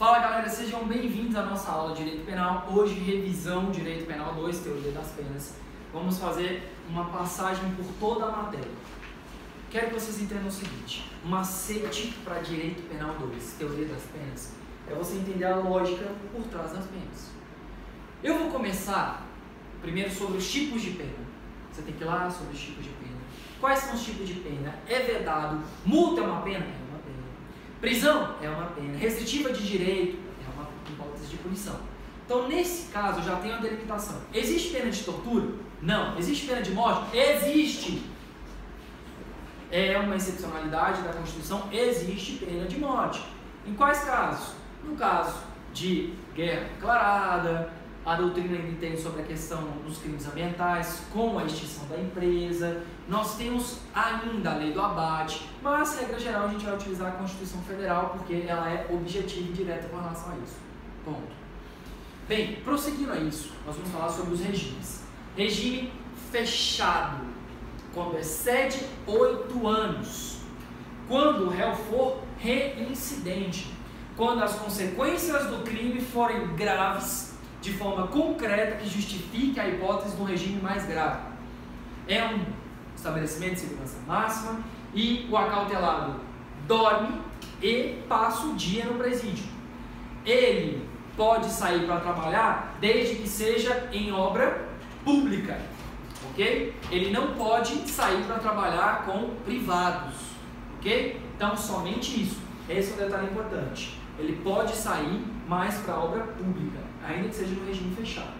Fala galera, sejam bem-vindos à nossa aula de Direito Penal. Hoje, revisão Direito Penal 2, Teoria das Penas. Vamos fazer uma passagem por toda a matéria. Quero que vocês entendam o seguinte: macete para Direito Penal 2, Teoria das Penas, é você entender a lógica por trás das penas. Eu vou começar primeiro sobre os tipos de pena. Você tem que ir lá sobre os tipos de pena. Quais são os tipos de pena? É vedado? Multa é uma pena? É. Prisão é uma pena. Restritiva de direito é uma hipótese de punição. Então, nesse caso, já tem uma delimitação. Existe pena de tortura? Não. Existe pena de morte? Existe. É uma excepcionalidade da Constituição, existe pena de morte. Em quais casos? No caso de guerra declarada, a doutrina entende sobre a questão dos crimes ambientais, com a extinção da empresa. Nós temos ainda a lei do abate, mas, regra geral, a gente vai utilizar a Constituição Federal porque ela é objetiva e direta com relação a isso. Ponto. Bem, prosseguindo a isso, nós vamos falar sobre os regimes. Regime fechado, quando excede oito anos. Quando o réu for reincidente. Quando as consequências do crime forem graves de forma concreta que justifique a hipótese de um regime mais grave. É um estabelecimento de segurança máxima e o acautelado dorme e passa o dia no presídio. Ele pode sair para trabalhar desde que seja em obra pública, ok? Ele não pode sair para trabalhar com privados, ok? Então, somente isso. Esse é um detalhe importante. Ele pode sair mais para obra pública ainda que seja no regime fechado.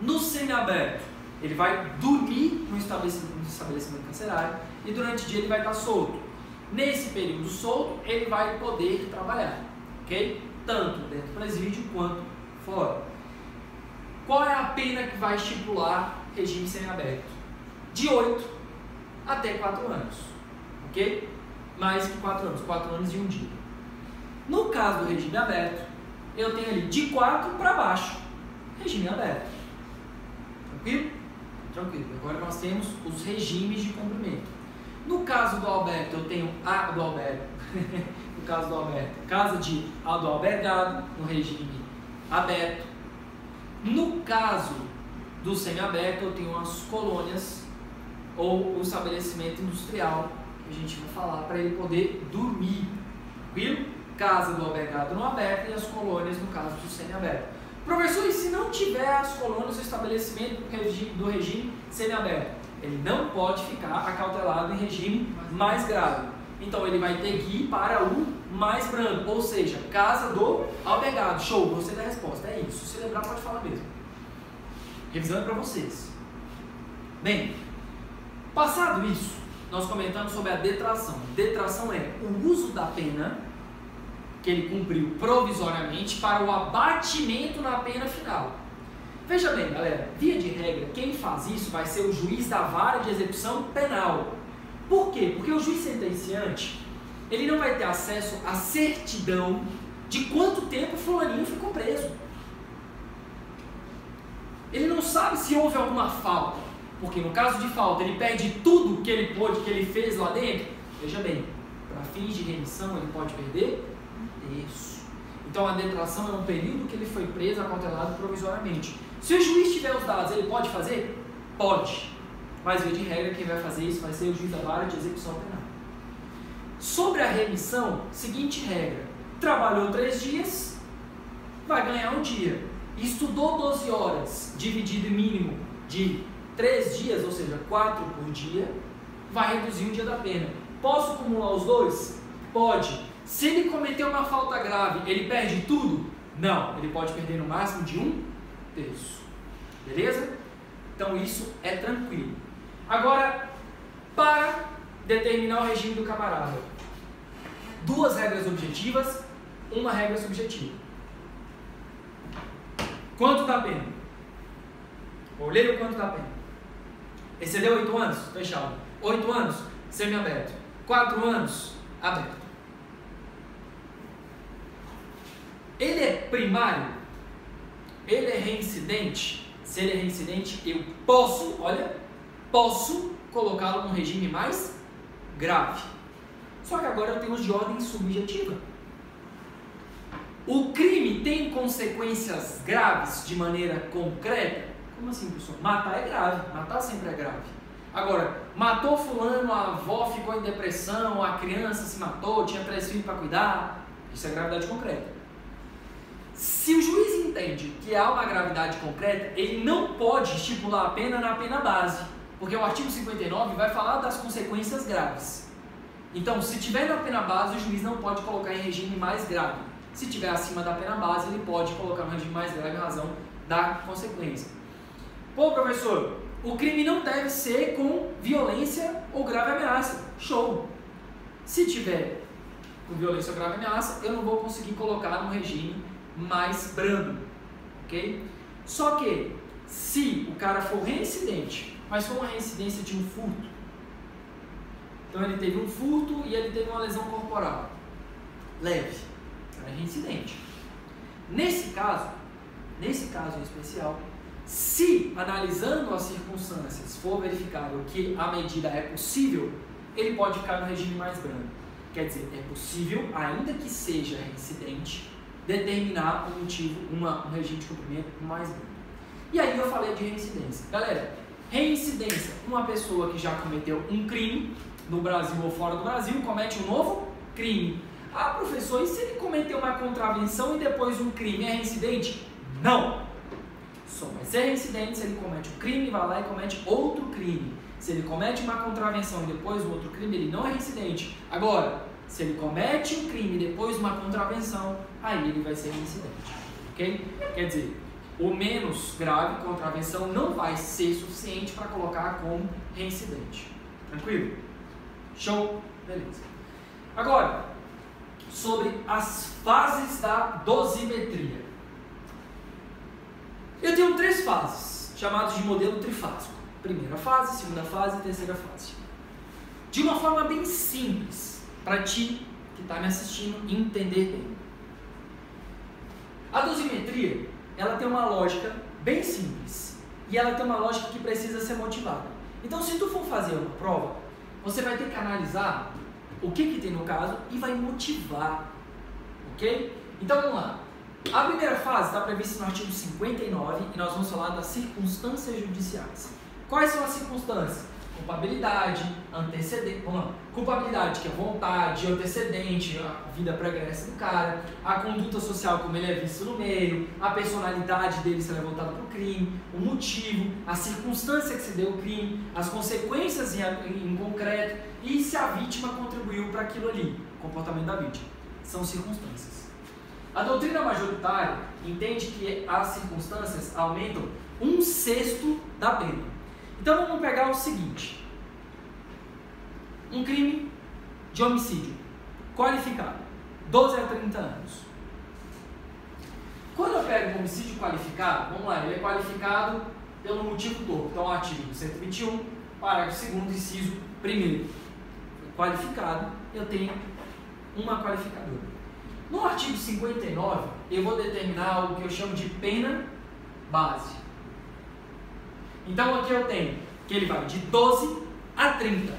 No semiaberto, ele vai dormir no estabelecimento, no estabelecimento carcerário e durante o dia ele vai estar solto. Nesse período solto, ele vai poder trabalhar, ok? Tanto dentro do presídio quanto fora. Qual é a pena que vai estipular regime semiaberto? De 8 até 4 anos, ok? Mais que 4 anos, 4 anos e um dia. No caso do regime aberto, eu tenho ali de 4 para baixo, regime aberto. Tranquilo? Tranquilo. Agora nós temos os regimes de cumprimento. No caso do Alberto, eu tenho a do Alberto. no caso do Alberto, casa de a do albergado, no regime aberto. No caso do semiaberto, eu tenho as colônias ou o estabelecimento industrial, que a gente vai falar, para ele poder dormir. Tranquilo? Casa do albergado no aberto e as colônias no caso do semiaberto. Professor, e se não tiver as colônias do estabelecimento do regime semiaberto? Ele não pode ficar acautelado em regime mais grave. Então ele vai ter que ir para o mais brando, ou seja, casa do albergado. Show, você dá a resposta. É isso. Se lembrar, pode falar mesmo. Revisando para vocês. Bem, passado isso, nós comentamos sobre a detração. Detração é o uso da pena que ele cumpriu provisoriamente para o abatimento na pena final. Veja bem, galera, via de regra, quem faz isso vai ser o juiz da vara de execução penal. Por quê? Porque o juiz sentenciante, ele não vai ter acesso à certidão de quanto tempo fulaninho ficou preso. Ele não sabe se houve alguma falta, porque no caso de falta ele perde tudo que ele pôde, que ele fez lá dentro. Veja bem, para fins de remissão ele pode perder Então a detração é um período que ele foi preso, acautelado provisoriamente. Se o juiz tiver os dados, ele pode fazer? Pode. Mas, via de regra, quem vai fazer isso vai ser o juiz da vara de execução penal. Sobre a remissão, seguinte regra: trabalhou três dias, vai ganhar um dia. Estudou 12 horas, dividido em mínimo de três dias, ou seja, quatro por dia, vai reduzir um dia da pena. Posso acumular os dois? Pode. Se ele cometer uma falta grave, ele perde tudo? Não, ele pode perder no máximo de um terço. Beleza? Então isso é tranquilo. Agora, para determinar o regime do camarada, duas regras objetivas, uma regra subjetiva. Quanto dá pena? Olhei o quanto dá pena. Excedeu oito anos? Fechado. Oito anos? Semi-aberto. Quatro anos? Aberto. Ele é primário? Ele é reincidente? Se ele é reincidente, eu posso, olha, posso colocá-lo num regime mais grave. Só que agora eu tenho os de ordem subjetiva. O crime tem consequências graves de maneira concreta? Como assim, professor? Matar é grave, matar sempre é grave. Agora, matou fulano, a avó ficou em depressão, a criança se matou, tinha três filhos para cuidar, isso é gravidade concreta. Se o juiz entende que há uma gravidade concreta, ele não pode estipular a pena na pena base, porque o artigo 59 vai falar das consequências graves. Então, se tiver na pena base, o juiz não pode colocar em regime mais grave. Se tiver acima da pena base, ele pode colocar no regime mais grave em razão da consequência. Pô, professor, o crime não deve ser com violência ou grave ameaça. Show! Se tiver com violência ou grave ameaça, eu não vou conseguir colocar no regime mais brando, ok? Só que, se o cara for reincidente, mas for uma reincidência de um furto, então ele teve um furto e ele teve uma lesão corporal leve, é reincidente. Nesse caso, nesse caso em especial, se, analisando as circunstâncias, for verificável que a medida é possível, ele pode ficar no regime mais brando. Quer dizer, é possível, ainda que seja reincidente, determinar um motivo, uma, um regime de cumprimento mais brando. E aí eu falei de reincidência. Galera, reincidência, uma pessoa que já cometeu um crime, no Brasil ou fora do Brasil, comete um novo crime. Ah, professor, e se ele cometeu uma contravenção e depois um crime, é reincidente? Não! Só vai ser reincidente se ele comete um crime, vai lá e comete outro crime. Se ele comete uma contravenção e depois um outro crime, ele não é reincidente. Agora, se ele comete um crime depois uma contravenção, aí ele vai ser reincidente. Ok? Quer dizer, o menos grave, contravenção, não vai ser suficiente para colocar como reincidente. Tranquilo? Show? Beleza. Agora, sobre as fases da dosimetria. Eu tenho três fases, chamadas de modelo trifásico. Primeira fase, segunda fase e terceira fase. De uma forma bem simples, para ti que está me assistindo entender bem. A dosimetria, ela tem uma lógica bem simples. E ela tem uma lógica que precisa ser motivada. Então, se tu for fazer uma prova, você vai ter que analisar o que, que tem no caso e vai motivar. Ok? Então, vamos lá. A primeira fase está prevista no artigo 59 e nós vamos falar das circunstâncias judiciais. Quais são as circunstâncias? Culpabilidade, antecedente, vamos lá. Culpabilidade, que é vontade, antecedente, a vida pregressa do cara, a conduta social, como ele é visto no meio, a personalidade dele se ele é para o crime, o motivo, a circunstância que se deu o crime, as consequências em, em concreto e se a vítima contribuiu para aquilo ali, comportamento da vítima. São circunstâncias. A doutrina majoritária entende que as circunstâncias aumentam um sexto da pena. Então vamos pegar o seguinte: um crime de homicídio qualificado, 12 a 30 anos. Quando eu pego um homicídio qualificado, vamos lá, ele é qualificado pelo motivo todo. Então, artigo 121, parágrafo 2, inciso 1. Qualificado, eu tenho uma qualificadora. No artigo 59, eu vou determinar o que eu chamo de pena base. Então aqui eu tenho que ele vai de 12 a 30.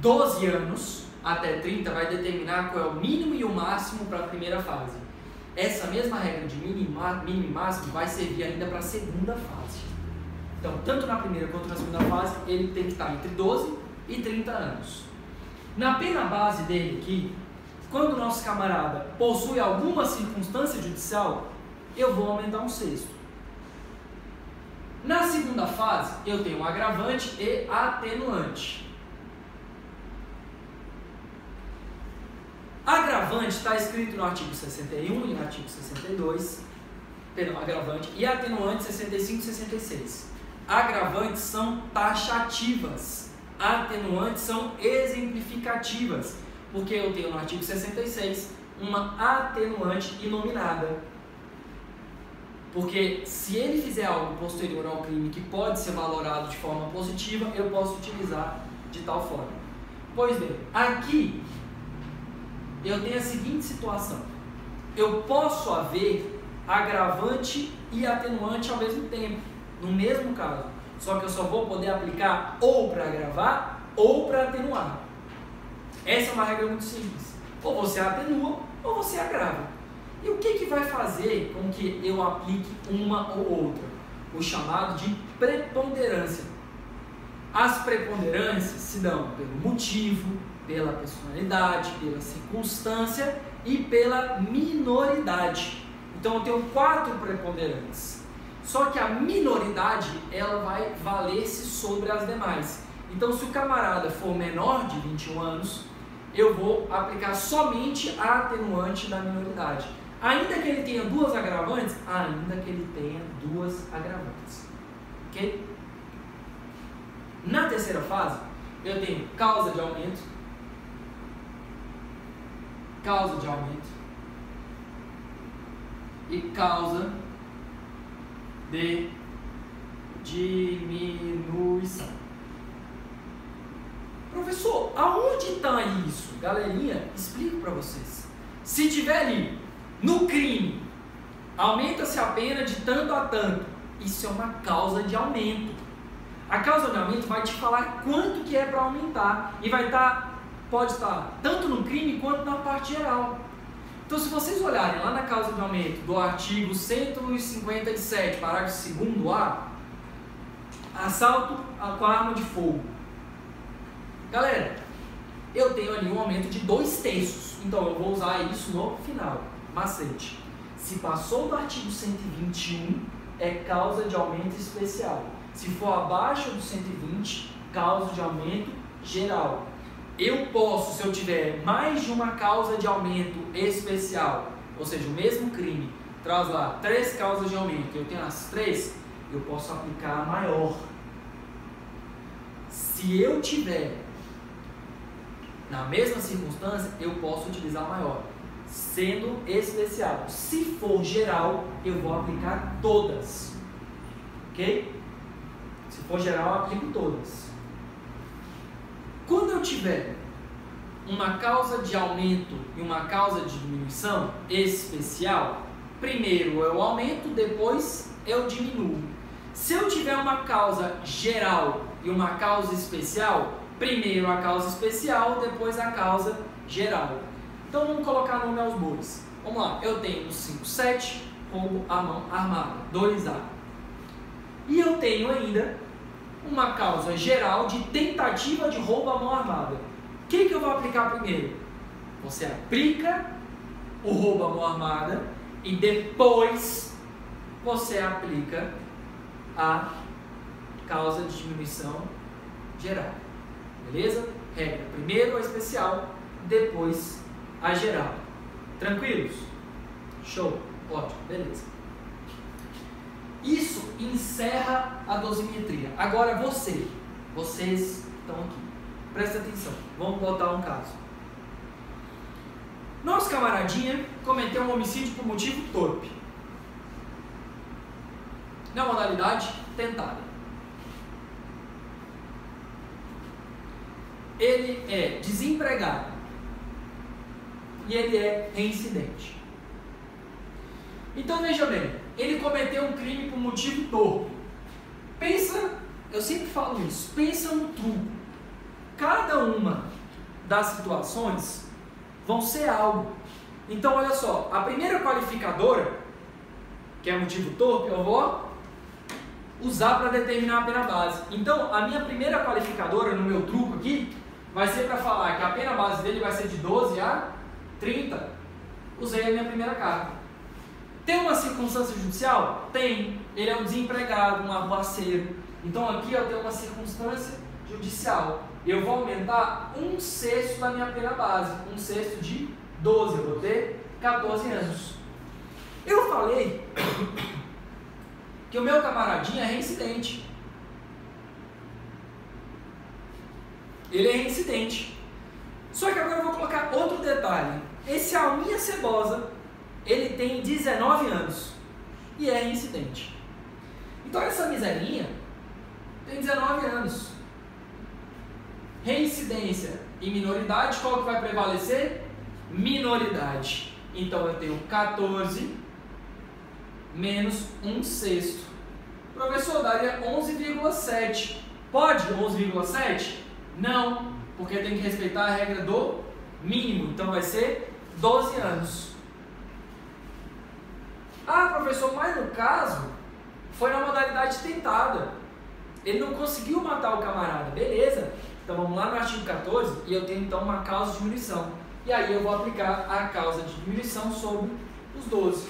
12 anos até 30 vai determinar qual é o mínimo e o máximo para a primeira fase. Essa mesma regra de mínimo, mínimo e máximo vai servir ainda para a segunda fase. Então, tanto na primeira quanto na segunda fase, ele tem que estar entre 12 e 30 anos. Na pena base dele aqui, quando o nosso camarada possui alguma circunstância judicial, eu vou aumentar um sexto. Na segunda fase, eu tenho um agravante e atenuante. Agravante está escrito no artigo 61 e no artigo 62, perdão, agravante, e atenuante 65 e 66. Agravantes são taxativas, atenuantes são exemplificativas porque eu tenho no artigo 66 uma atenuante inominada. Porque se ele fizer algo posterior ao crime que pode ser valorado de forma positiva, eu posso utilizar de tal forma. Pois bem, aqui eu tenho a seguinte situação: eu posso haver agravante e atenuante ao mesmo tempo, no mesmo caso. Só que eu só vou poder aplicar ou para agravar ou para atenuar. Essa é uma regra muito simples. Ou você atenua ou você agrava. E o que, que vai fazer com que eu aplique uma ou outra? O chamado de preponderância. As preponderâncias se dão pelo motivo, pela personalidade, pela circunstância e pela minoridade. Então eu tenho quatro preponderantes. Só que a minoridade ela vai valer-se sobre as demais. Então se o camarada for menor de 21 anos, eu vou aplicar somente a atenuante da minoridade. Ainda que ele tenha duas agravantes, ainda que ele tenha duas agravantes. Ok? Na terceira fase, eu tenho causa de aumento, causa de aumento e causa de diminuição. Professor, aonde está isso? Galerinha, explico para vocês. Se tiver ali no crime, aumenta-se a pena de tanto a tanto. Isso é uma causa de aumento. A causa de aumento vai te falar quanto que é para aumentar e vai estar tá pode estar tanto no crime quanto na parte geral. Então, se vocês olharem lá na causa de aumento do artigo 157, parágrafo 2 A, assalto com arma de fogo. Galera, eu tenho ali um aumento de dois terços, então eu vou usar isso no final. Macete. Se passou do artigo 121, é causa de aumento especial. Se for abaixo do 120, causa de aumento geral eu posso, se eu tiver mais de uma causa de aumento especial, ou seja, o mesmo crime traz lá três causas de aumento, eu tenho as três, eu posso aplicar a maior. Se eu tiver na mesma circunstância, eu posso utilizar a maior, sendo especial. Se for geral, eu vou aplicar todas. Ok? Se for geral, eu aplico todas. Quando eu tiver uma causa de aumento e uma causa de diminuição especial, primeiro eu aumento, depois eu diminuo. Se eu tiver uma causa geral e uma causa especial, primeiro a causa especial, depois a causa geral. Então vamos colocar nome aos bois. Vamos lá, eu tenho 57, roubo a mão armada, 2A. E eu tenho ainda uma causa geral de tentativa de roubo à mão armada. O que, que eu vou aplicar primeiro? Você aplica o roubo à mão armada e depois você aplica a causa de diminuição geral. Beleza? Regra: primeiro a especial, depois a geral. Tranquilos? Show. Ótimo. Beleza. Isso encerra a dosimetria. Agora você, vocês estão aqui. Presta atenção. Vamos botar um caso. Nosso camaradinha cometeu um homicídio por motivo torpe. Na modalidade tentada. Ele é desempregado. E ele é reincidente. Então veja bem, ele cometeu um crime por motivo torpe. Pensa, eu sempre falo isso, pensa no truco. Cada uma das situações vão ser algo. Então olha só, a primeira qualificadora, que é motivo torpe, eu vou usar para determinar a pena base. Então a minha primeira qualificadora no meu truco aqui vai ser para falar que a pena base dele vai ser de 12 a 30. Usei a minha primeira carta. Tem uma circunstância judicial? Tem. Ele é um desempregado, um arruaceiro. Então aqui eu tenho uma circunstância judicial. Eu vou aumentar um sexto da minha pena base. Um sexto de 12. Eu vou ter 14 anos. Eu falei que o meu camaradinho é reincidente. Ele é reincidente. Só que agora eu vou outro detalhe. Esse alminha cebosa ele tem 19 anos e é reincidente. Então essa miserinha tem 19 anos. Reincidência e minoridade, qual que vai prevalecer? Minoridade. Então eu tenho 14 menos 1 sexto. Professor, daria 11,7. Pode 11,7? Não, porque tem que respeitar a regra do mínimo. Então vai ser 12 anos. Ah, professor, mas no caso foi na modalidade tentada. Ele não conseguiu matar o camarada. Beleza. Então vamos lá no artigo 14 e eu tenho então uma causa de diminuição. E aí eu vou aplicar a causa de diminuição sobre os 12.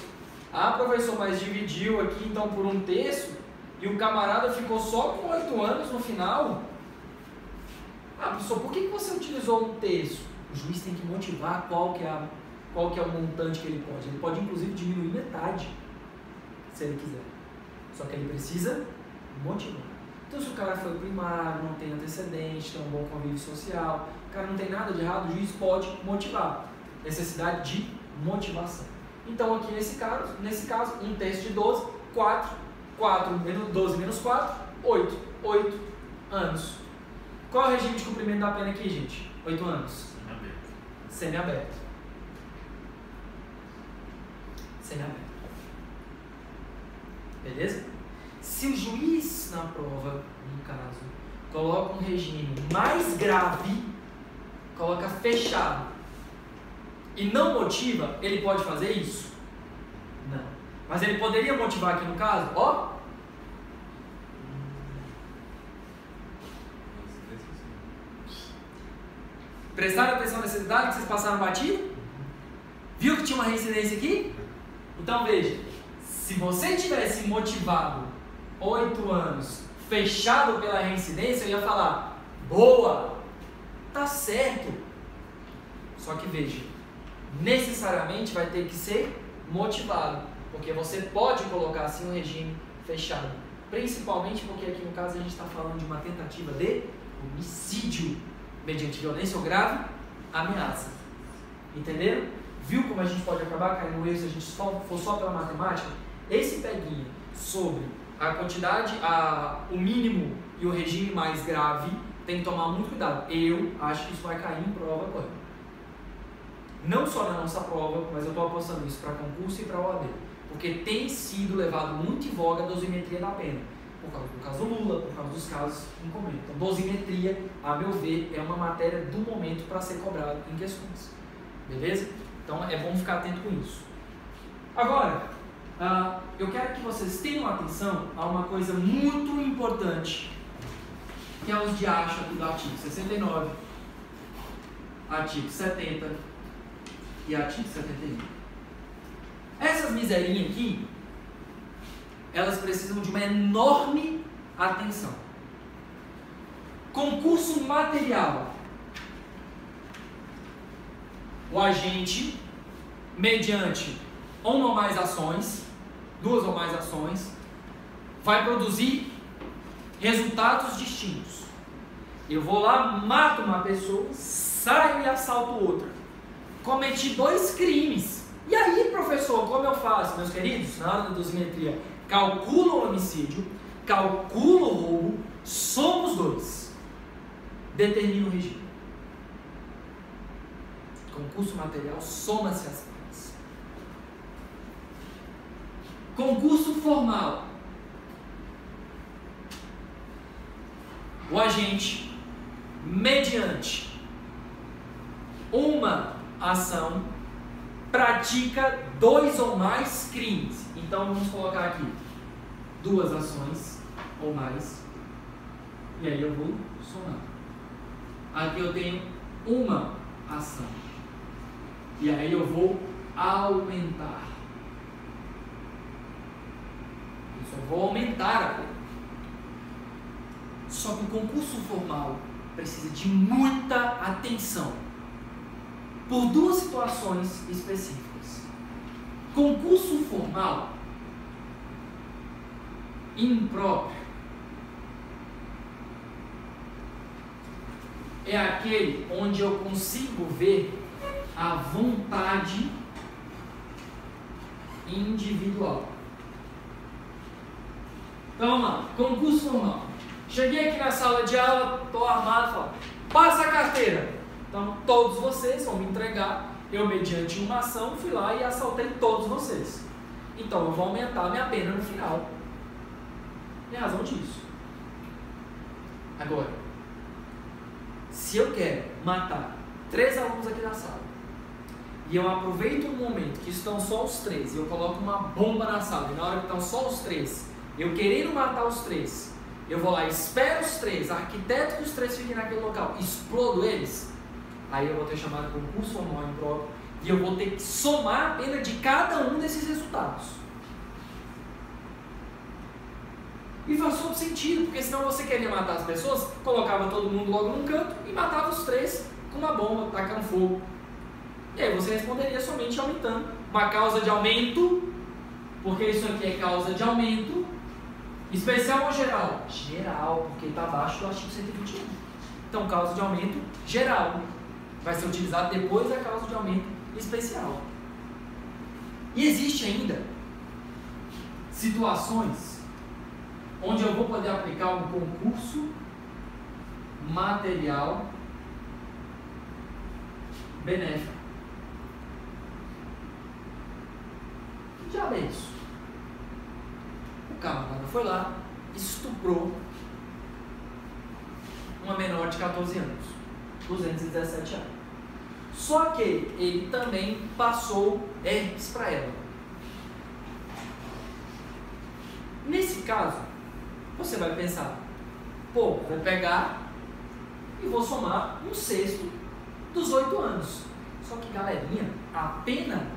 Ah, professor, mas dividiu aqui então por um terço e o camarada ficou só com 8 anos no final? Ah, professor, por que você utilizou um terço? O juiz tem que motivar qual que é, a, qual que é o montante que ele pode. Ele pode inclusive diminuir metade, se ele quiser. Só que ele precisa motivar. Então, se o cara foi primário, não tem antecedente, tem um bom convívio social, o cara não tem nada de errado, o juiz pode motivar. Necessidade de motivação. Então, aqui nesse caso, nesse caso um terço de 12, 4, 4 menos 12 menos 4, 8. 8 anos. Qual é o regime de cumprimento da pena aqui, gente? 8 anos. Semi-aberto. Semi-aberto. Beleza? Se o juiz na prova, no caso, coloca um regime mais grave, coloca fechado e não motiva, ele pode fazer isso? Não. Mas ele poderia motivar aqui no caso? Ó. Prestaram atenção nesse detalhe que vocês passaram batido? Viu que tinha uma reincidência aqui? Então veja, se você tivesse motivado 8 anos fechado pela reincidência, eu ia falar, boa, tá certo. Só que veja, necessariamente vai ter que ser motivado, porque você pode colocar assim um regime fechado, principalmente porque aqui no caso a gente está falando de uma tentativa de homicídio mediante violência ou grave ameaça. Entenderam? Viu como a gente pode acabar caindo no erro se a gente só, for só pela matemática? Esse peguinha sobre a quantidade, a, o mínimo e o regime mais grave tem que tomar muito cuidado. Eu acho que isso vai cair em prova agora. Não só na nossa prova, mas eu estou apostando isso para concurso e para OAB. Porque tem sido levado muito em voga a dosimetria da pena. Por causa do caso Lula, por causa dos casos em comum. Então, dosimetria, a meu ver, é uma matéria do momento para ser cobrado em questões. Beleza? Então, é bom ficar atento com isso. Agora, uh, eu quero que vocês tenham atenção a uma coisa muito importante, que é os diachos do artigo 69, artigo 70 e artigo 71. Essas miserinhas aqui, elas precisam de uma enorme atenção. Concurso material. O agente, mediante uma ou mais ações, duas ou mais ações, vai produzir resultados distintos. Eu vou lá, mato uma pessoa, saio e assalto outra. Cometi dois crimes. E aí, professor, como eu faço, meus queridos, na hora da dosimetria? Calculo o homicídio, calculo o roubo, somos dois. Determina o regime. Concurso material, soma-se as partes. Concurso formal. O agente, mediante uma ação, pratica dois ou mais crimes. Então vamos colocar aqui duas ações ou mais. E aí eu vou somar. Aqui eu tenho uma ação. E aí eu vou aumentar. Eu só vou aumentar a pena. Só que o concurso formal precisa de muita atenção por duas situações específicas. Concurso formal impróprio é aquele onde eu consigo ver a vontade individual. Então lá, concurso formal. Cheguei aqui na sala de aula, estou armado, falo, passa a carteira. Então todos vocês vão me entregar. Eu, mediante uma ação, fui lá e assaltei todos vocês. Então eu vou aumentar a minha pena no final. Em razão disso. Agora, se eu quero matar três alunos aqui na sala, e eu aproveito um momento que estão só os três e eu coloco uma bomba na sala, e na hora que estão só os três, eu querendo matar os três, eu vou lá, espero os três, arquiteto que os três fiquem naquele local, explodo eles, aí eu vou ter chamado concurso formal impróprio e eu vou ter que somar a pena de cada um desses resultados. E faz todo sentido, porque senão você queria matar as pessoas, colocava todo mundo logo num canto e matava os três com uma bomba, tacando fogo. E aí você responderia somente aumentando. Uma causa de aumento, porque isso aqui é causa de aumento, especial ou geral? Geral, porque está abaixo do artigo 121. Então, causa de aumento geral vai ser utilizado depois da causa de aumento especial. E existe ainda situações onde eu vou poder aplicar um concurso material benéfico. Que diabo é isso? O camarada foi lá, estuprou uma menor de 14 anos, 217 anos. Só que ele também passou herpes para ela. Nesse caso, você vai pensar, pô, vou pegar e vou somar um sexto dos oito anos. Só que, galerinha, a pena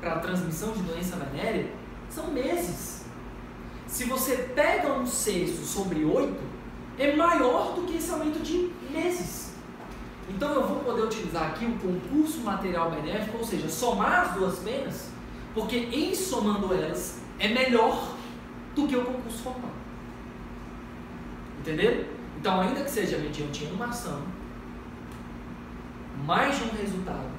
para a transmissão de doença venérea são meses. Se você pega um sexto sobre oito, é maior do que esse aumento de meses. Então eu vou poder utilizar aqui o concurso material benéfico, ou seja, somar as duas penas, porque em somando elas é melhor do que o concurso formal. Entenderam? Então, ainda que seja mediante uma ação, mais de um resultado,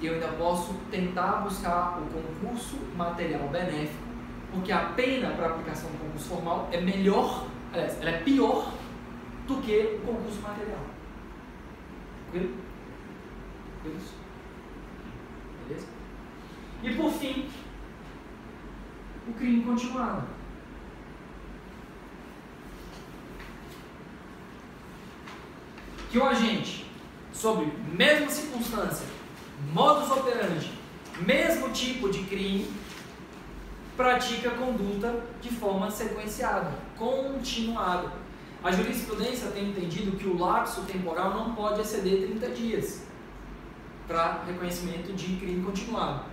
eu ainda posso tentar buscar o concurso material benéfico, porque a pena para aplicação do concurso formal é melhor, aliás, ela é pior do que o concurso material. Tranquilo? Isso. Beleza? E por fim, o crime continuado. Que o agente, sobre mesma circunstância, modus operandi, mesmo tipo de crime, pratica conduta de forma sequenciada, continuada. A jurisprudência tem entendido que o lapso temporal não pode exceder 30 dias para reconhecimento de crime continuado.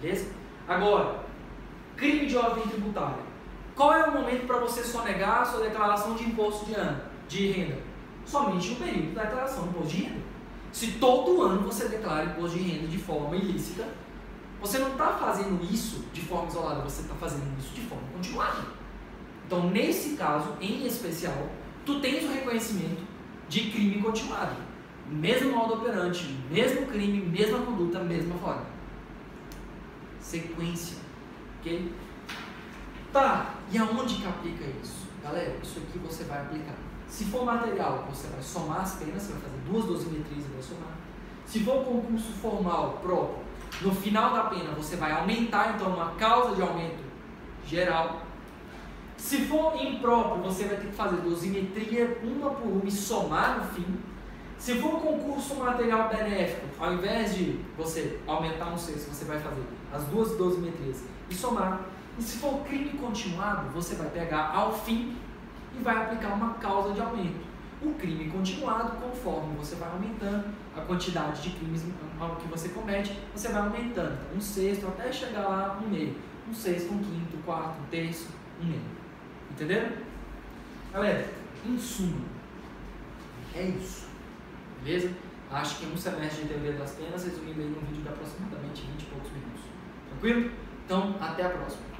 Beleza? Agora, crime de ordem tributária. Qual é o momento para você sonegar a sua declaração de imposto de ano, de renda? Somente no período da declaração do imposto de renda. Se todo ano você declara imposto de renda de forma ilícita, você não está fazendo isso de forma isolada, você está fazendo isso de forma continuada. Então, nesse caso, em especial, tu tens o reconhecimento de crime continuado. Mesmo modo operante, mesmo crime, mesma conduta, mesma forma. Sequência. Ok? Tá, e aonde que aplica isso? Galera, isso aqui você vai aplicar se for material, você vai somar as penas, você vai fazer duas dosimetrias e vai somar. Se for concurso formal próprio, no final da pena você vai aumentar então uma causa de aumento geral. Se for impróprio, você vai ter que fazer dosimetria uma por uma e somar no fim. Se for concurso material benéfico, ao invés de você aumentar um sexto, você vai fazer as duas dosimetrias e somar. E se for crime continuado, você vai pegar ao fim e vai aplicar uma causa de aumento. O crime continuado, conforme você vai aumentando a quantidade de crimes que você comete, você vai aumentando. Um sexto até chegar lá um meio. Um sexto, um quinto, quarto, um terço, um meio. Entenderam? Galera, em suma, é isso. Beleza? Acho que um semestre de teoria das penas, resumindo aí num vídeo de aproximadamente 20 e poucos minutos. Tranquilo? Então, até a próxima.